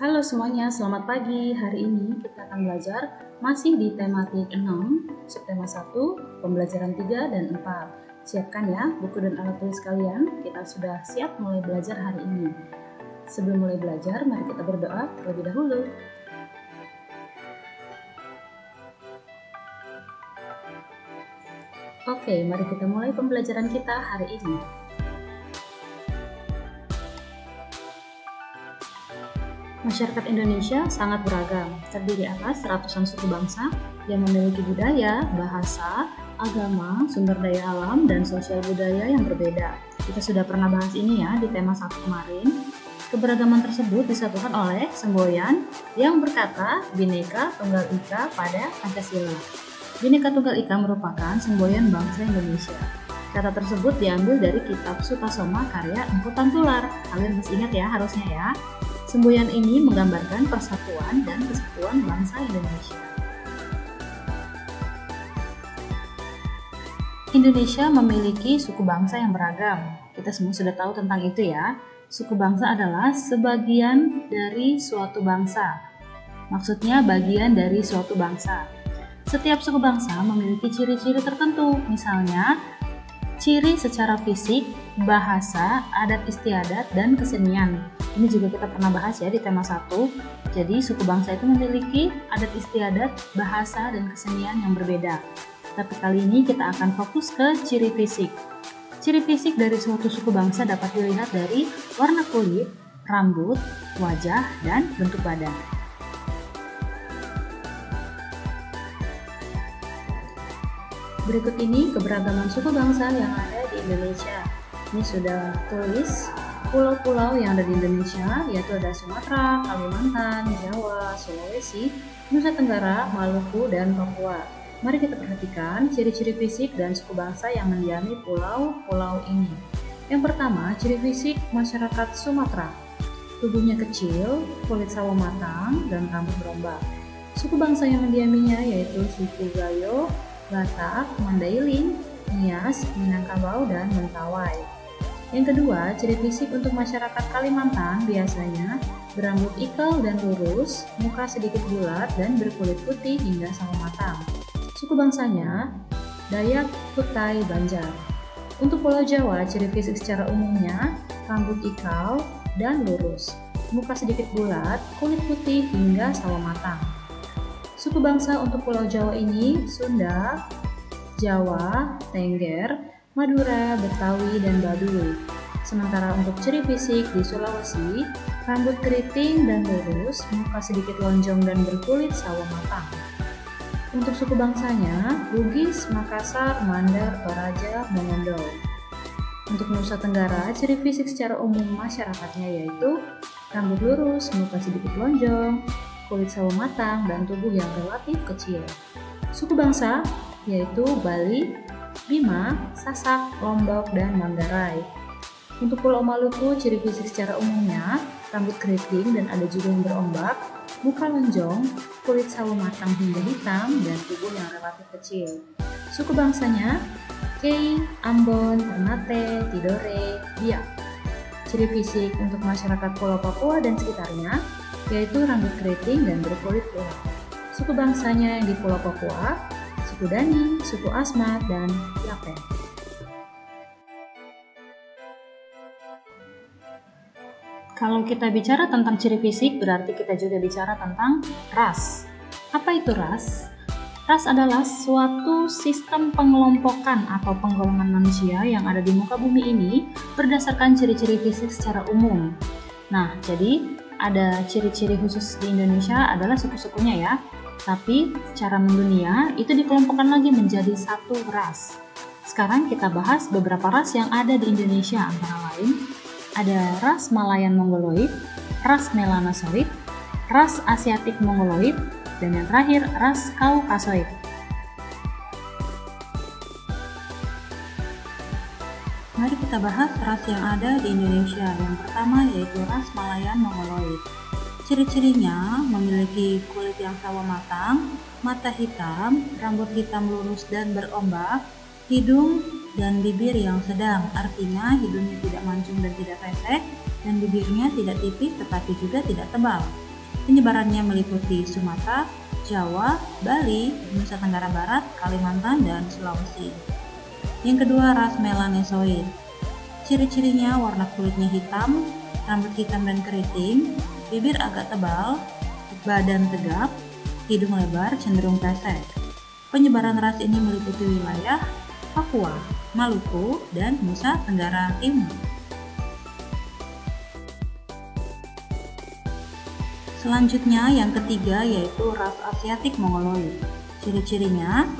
Halo semuanya, selamat pagi. Hari ini kita akan belajar masih di tematik 6, subtema 1, pembelajaran 3 dan 4. Siapkan ya buku dan alat tulis kalian. Kita sudah siap mulai belajar hari ini. Sebelum mulai belajar, mari kita berdoa terlebih dahulu. Oke, mari kita mulai pembelajaran kita hari ini. Masyarakat Indonesia sangat beragam, terdiri atas ratusan suku bangsa yang memiliki budaya, bahasa, agama, sumber daya alam, dan sosial budaya yang berbeda. Kita sudah pernah bahas ini ya di tema satu kemarin. Keberagaman tersebut disatukan oleh semboyan yang berkata Bhinneka Tunggal Ika pada Pancasila. Bhinneka Tunggal Ika merupakan semboyan bangsa Indonesia. Kata tersebut diambil dari kitab Sutasoma karya Engku Tular. Kalian harus ingat ya harusnya ya. Semboyan ini menggambarkan persatuan dan kesatuan bangsa Indonesia. Indonesia memiliki suku bangsa yang beragam. Kita semua sudah tahu tentang itu ya. Suku bangsa adalah sebagian dari suatu bangsa. Maksudnya bagian dari suatu bangsa. Setiap suku bangsa memiliki ciri-ciri tertentu, misalnya ciri secara fisik, bahasa, adat istiadat, dan kesenian. Ini juga kita pernah bahas ya di tema 1. Jadi suku bangsa itu memiliki adat istiadat, bahasa, dan kesenian yang berbeda. Tapi kali ini kita akan fokus ke ciri fisik. Ciri fisik dari suatu suku bangsa dapat dilihat dari warna kulit, rambut, wajah, dan bentuk badan. Berikut ini keberagaman suku bangsa yang ada di Indonesia. Ini sudah tulis pulau-pulau yang ada di Indonesia, yaitu ada Sumatera, Kalimantan, Jawa, Sulawesi, Nusa Tenggara, Maluku, dan Papua. Mari kita perhatikan ciri-ciri fisik dan suku bangsa yang mendiami pulau-pulau ini. Yang pertama, ciri fisik masyarakat Sumatera. Tubuhnya kecil, kulit sawo matang, dan rambut berombak. Suku bangsa yang mendiaminya yaitu suku Gayo, Batak, Mandailing, Nias, Minangkabau, dan Mentawai. Yang kedua, ciri fisik untuk masyarakat Kalimantan biasanya berambut ikal dan lurus, muka sedikit bulat dan berkulit putih hingga sama matang. Suku bangsanya Dayak, Kutai, Banjar. Untuk Pulau Jawa, ciri fisik secara umumnya rambut ikal dan lurus, muka sedikit bulat, kulit putih hingga sawo matang. Suku bangsa untuk Pulau Jawa ini Sunda, Jawa, Tengger, Madura, Betawi, dan Baduy. Sementara untuk ciri fisik di Sulawesi, rambut keriting dan lurus, muka sedikit lonjong dan berkulit sawo matang. Untuk suku bangsanya, Bugis, Makassar, Mandar, Toraja, Mongondo. Untuk Nusa Tenggara, ciri fisik secara umum masyarakatnya yaitu rambut lurus, muka sedikit lonjong, kulit sawo matang, dan tubuh yang relatif kecil. Suku bangsa yaitu Bali, Bima, Sasak, Lombok, dan Manggarai. Untuk Pulau Maluku, ciri fisik secara umumnya rambut keriting dan ada juga yang berombak, muka lonjong, kulit sawo matang hingga hitam, dan tubuh yang relatif kecil. Suku bangsanya Kei, Ambon, Ternate, Tidore, Biak. Ciri fisik untuk masyarakat Pulau Papua dan sekitarnya yaitu rambut keriting dan berkulit gelap. Suku bangsanya yang di Pulau Papua, suku Dani, suku Asmat, dan Yapen. Kalau kita bicara tentang ciri fisik, berarti kita juga bicara tentang ras. Apa itu ras? Ras adalah suatu sistem pengelompokan atau penggolongan manusia yang ada di muka bumi ini berdasarkan ciri-ciri fisik secara umum. Nah, jadi ada ciri-ciri khusus di Indonesia adalah suku-sukunya ya. Tapi secara mendunia itu dikelompokkan lagi menjadi satu ras. Sekarang kita bahas beberapa ras yang ada di Indonesia antara lain ada ras Malayan Mongoloid, ras Melanosoid, ras Asiatik Mongoloid, dan yang terakhir ras Kaukasoid. Kita bahas ras yang ada di Indonesia. Yang pertama yaitu ras Malayan Mongoloid. Ciri-cirinya memiliki kulit yang sawo matang, mata hitam, rambut hitam lurus dan berombak, hidung dan bibir yang sedang, artinya hidungnya tidak mancung dan tidak pesek, dan bibirnya tidak tipis tetapi juga tidak tebal. Penyebarannya meliputi Sumatera, Jawa, Bali, Nusa Tenggara Barat, Kalimantan, dan Sulawesi. Yang kedua, ras melanesoid. Ciri-cirinya warna kulitnya hitam, rambut hitam dan keriting, bibir agak tebal, badan tegap, hidung lebar cenderung pesek. Penyebaran ras ini meliputi wilayah Papua, Maluku, dan Nusa Tenggara Timur. Selanjutnya yang ketiga yaitu ras Asiatik Mongoloid. Ciri-cirinya,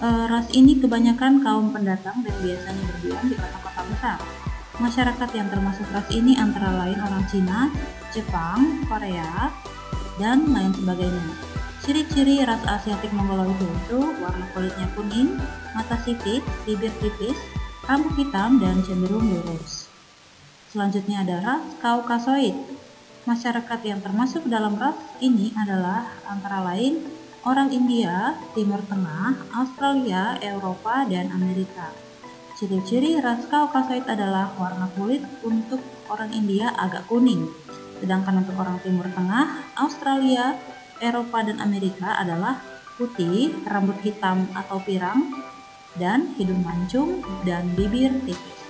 e, ras ini kebanyakan kaum pendatang dan biasanya berdiam di kota-kota besar. Masyarakat yang termasuk ras ini antara lain orang Cina, Jepang, Korea, dan lain sebagainya. Ciri-ciri ras Asiatik Mongoloid itu warna kulitnya kuning, mata sipit, bibir tipis, rambut hitam, dan cenderung lurus. Selanjutnya ada ras Kaukasoid. Masyarakat yang termasuk dalam ras ini adalah antara lain orang India, Timur Tengah, Australia, Eropa, dan Amerika. Ciri-ciri ras Kaukasoid adalah warna kulit untuk orang India agak kuning, sedangkan untuk orang Timur Tengah, Australia, Eropa dan Amerika adalah putih, rambut hitam atau pirang, dan hidung mancung dan bibir tipis.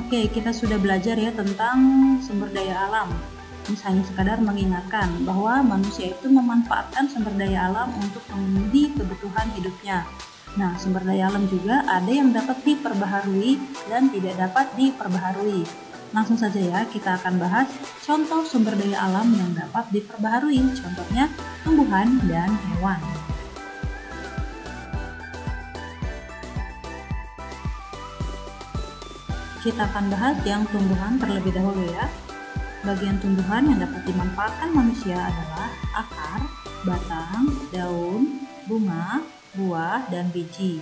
Oke, kita sudah belajar ya tentang sumber daya alam. Misalnya sekadar mengingatkan bahwa manusia itu memanfaatkan sumber daya alam untuk memenuhi kebutuhan hidupnya. Nah, sumber daya alam juga ada yang dapat diperbaharui dan tidak dapat diperbaharui. Langsung saja ya, kita akan bahas contoh sumber daya alam yang dapat diperbaharui, contohnya tumbuhan dan hewan. Kita akan bahas yang tumbuhan terlebih dahulu ya. Bagian tumbuhan yang dapat dimanfaatkan manusia adalah akar, batang, daun, bunga, buah, dan biji.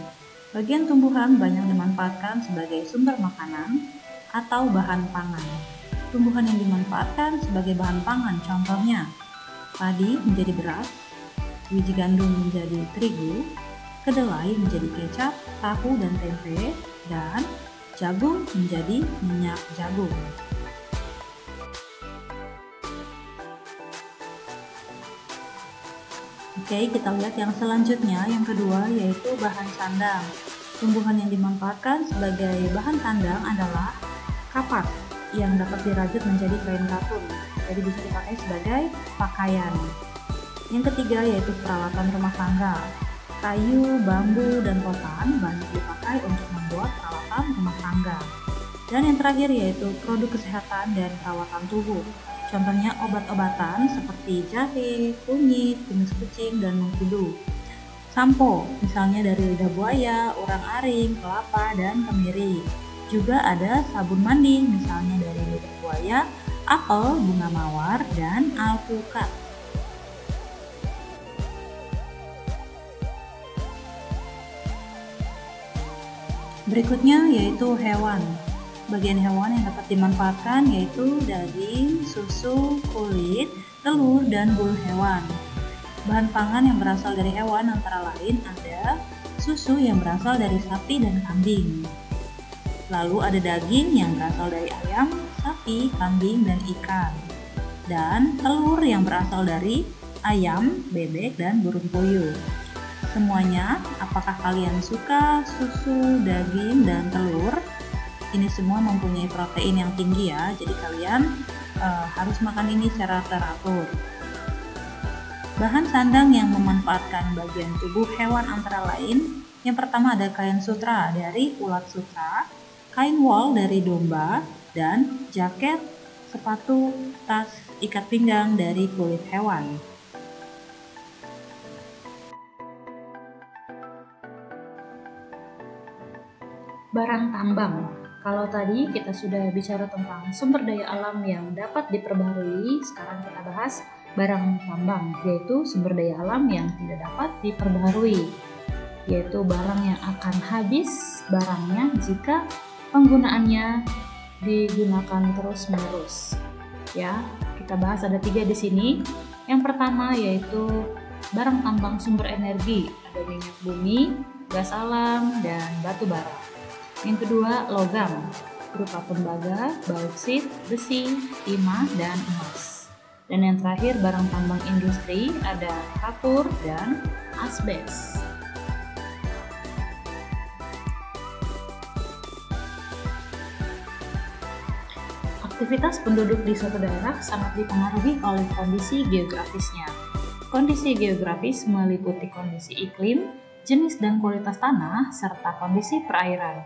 Bagian tumbuhan banyak dimanfaatkan sebagai sumber makanan, atau bahan pangan. Tumbuhan yang dimanfaatkan sebagai bahan pangan contohnya padi menjadi beras, biji gandum menjadi terigu, kedelai menjadi kecap, tahu dan tempe, dan jagung menjadi minyak jagung. Oke, kita lihat yang selanjutnya, yang kedua yaitu bahan sandang. Tumbuhan yang dimanfaatkan sebagai bahan sandang adalah kapak yang dapat dirajut menjadi kain katun, jadi bisa dipakai sebagai pakaian. Yang ketiga yaitu peralatan rumah tangga. Kayu, bambu, dan rotan banyak dipakai untuk membuat peralatan rumah tangga. Dan yang terakhir yaitu produk kesehatan dan perawatan tubuh. Contohnya obat-obatan seperti jahe, kunyit, kumis kucing, dan mengkudu. Sampo, misalnya dari lidah buaya, urang aring, kelapa, dan kemiri. Juga ada sabun mandi, misalnya dari lidah buaya, apel, bunga mawar, dan alpukat. Berikutnya yaitu hewan. Bagian hewan yang dapat dimanfaatkan yaitu daging, susu, kulit, telur, dan bulu hewan. Bahan pangan yang berasal dari hewan antara lain ada susu yang berasal dari sapi dan kambing, Lalu ada daging yang berasal dari ayam, sapi, kambing, dan ikan. Dan telur yang berasal dari ayam, bebek, dan burung puyuh. Semuanya, apakah kalian suka susu, daging, dan telur? Ini semua mempunyai protein yang tinggi ya, jadi kalian uh, harus makan ini secara teratur. Bahan sandang yang memanfaatkan bagian tubuh hewan antara lain, yang pertama ada kain sutra dari ulat sutra, kain wol dari domba, dan jaket, sepatu, tas, ikat pinggang dari kulit hewan. Barang tambang. Kalau tadi kita sudah bicara tentang sumber daya alam yang dapat diperbaharui, sekarang kita bahas barang tambang, yaitu sumber daya alam yang tidak dapat diperbaharui, yaitu barang yang akan habis barangnya jika penggunaannya digunakan terus-menerus. Ya, kita bahas ada tiga di sini. Yang pertama yaitu barang tambang sumber energi, ada minyak bumi, gas alam, dan batu bara. Yang kedua, logam. berupa tembaga, bauksit, besi, timah, dan emas. Dan yang terakhir barang tambang industri ada kapur dan asbes. Aktivitas penduduk di suatu daerah sangat dipengaruhi oleh kondisi geografisnya. Kondisi geografis meliputi kondisi iklim, jenis dan kualitas tanah, serta kondisi perairan.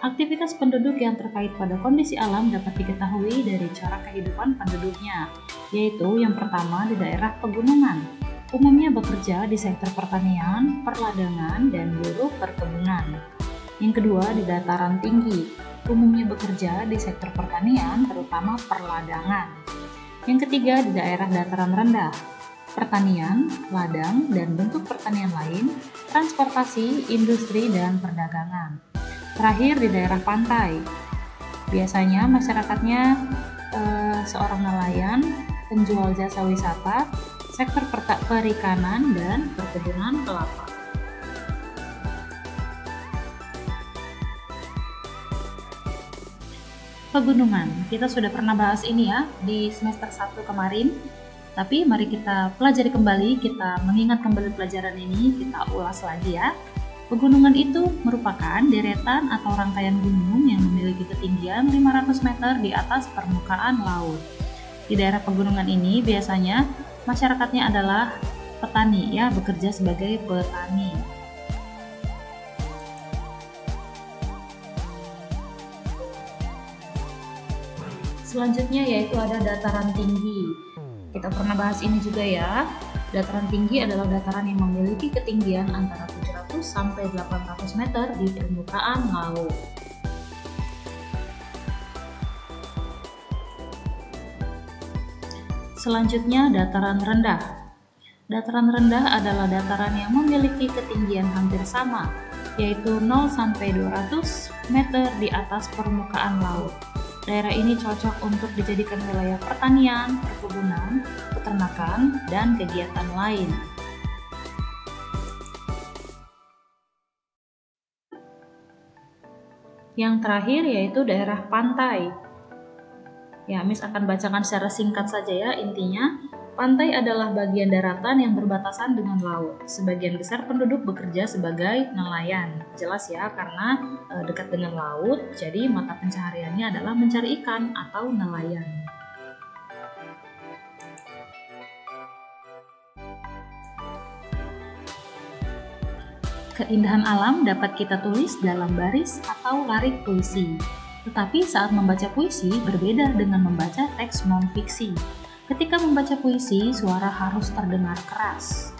Aktivitas penduduk yang terkait pada kondisi alam dapat diketahui dari cara kehidupan penduduknya, yaitu yang pertama di daerah pegunungan. Umumnya bekerja di sektor pertanian, perladangan, dan buruh perkebunan. Yang kedua di dataran tinggi, umumnya bekerja di sektor pertanian, terutama perladangan. Yang ketiga, di daerah dataran rendah, pertanian, ladang, dan bentuk pertanian lain, transportasi, industri, dan perdagangan. Terakhir, di daerah pantai. Biasanya masyarakatnya eh, seorang nelayan, penjual jasa wisata, sektor perikanan, dan perkebunan kelapa. pegunungan. Kita sudah pernah bahas ini ya di semester 1 kemarin. Tapi mari kita pelajari kembali, kita mengingat kembali pelajaran ini, kita ulas lagi ya. Pegunungan itu merupakan deretan atau rangkaian gunung yang memiliki ketinggian 500 meter di atas permukaan laut. Di daerah pegunungan ini biasanya masyarakatnya adalah petani ya, bekerja sebagai petani. Selanjutnya yaitu ada dataran tinggi. Kita pernah bahas ini juga ya. Dataran tinggi adalah dataran yang memiliki ketinggian antara 700 sampai 800 meter di permukaan laut. Selanjutnya dataran rendah. Dataran rendah adalah dataran yang memiliki ketinggian hampir sama, yaitu 0 sampai 200 meter di atas permukaan laut. Daerah ini cocok untuk dijadikan wilayah pertanian, perkebunan, peternakan, dan kegiatan lain. Yang terakhir yaitu daerah pantai. Ya, Miss akan bacakan secara singkat saja ya intinya. Pantai adalah bagian daratan yang berbatasan dengan laut. Sebagian besar penduduk bekerja sebagai nelayan. Jelas ya, karena e, dekat dengan laut, jadi mata pencahariannya adalah mencari ikan atau nelayan. Keindahan alam dapat kita tulis dalam baris atau larik puisi. Tetapi saat membaca puisi berbeda dengan membaca teks non-fiksi. Ketika membaca puisi, suara harus terdengar keras.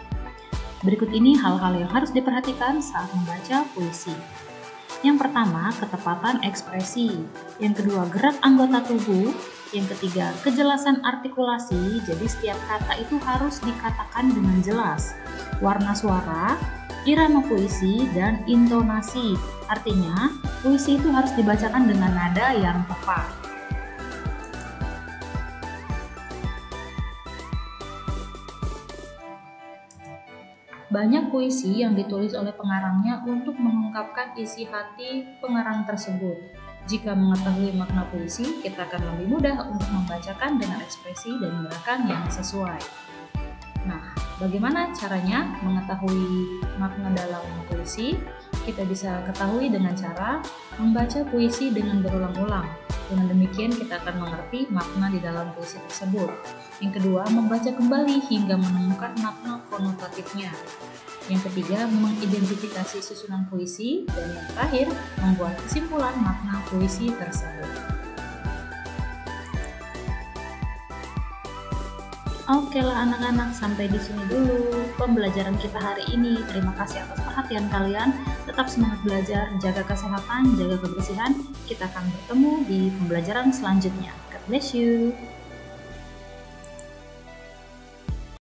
Berikut ini hal-hal yang harus diperhatikan saat membaca puisi. Yang pertama, ketepatan ekspresi. Yang kedua, gerak anggota tubuh. Yang ketiga, kejelasan artikulasi. Jadi setiap kata itu harus dikatakan dengan jelas. Warna suara, irama puisi, dan intonasi. Artinya, puisi itu harus dibacakan dengan nada yang tepat. Banyak puisi yang ditulis oleh pengarangnya untuk mengungkapkan isi hati pengarang tersebut. Jika mengetahui makna puisi, kita akan lebih mudah untuk membacakan dengan ekspresi dan gerakan yang sesuai. Bagaimana caranya mengetahui makna dalam puisi? Kita bisa ketahui dengan cara membaca puisi dengan berulang-ulang dengan demikian kita akan mengerti makna di dalam puisi tersebut. Yang kedua, membaca kembali hingga menemukan makna konotatifnya. Yang ketiga, mengidentifikasi susunan puisi. Dan yang terakhir, membuat kesimpulan makna puisi tersebut. Oke lah anak-anak, sampai di sini dulu pembelajaran kita hari ini. Terima kasih atas perhatian kalian. Tetap semangat belajar, jaga kesehatan, jaga kebersihan. Kita akan bertemu di pembelajaran selanjutnya. God bless you.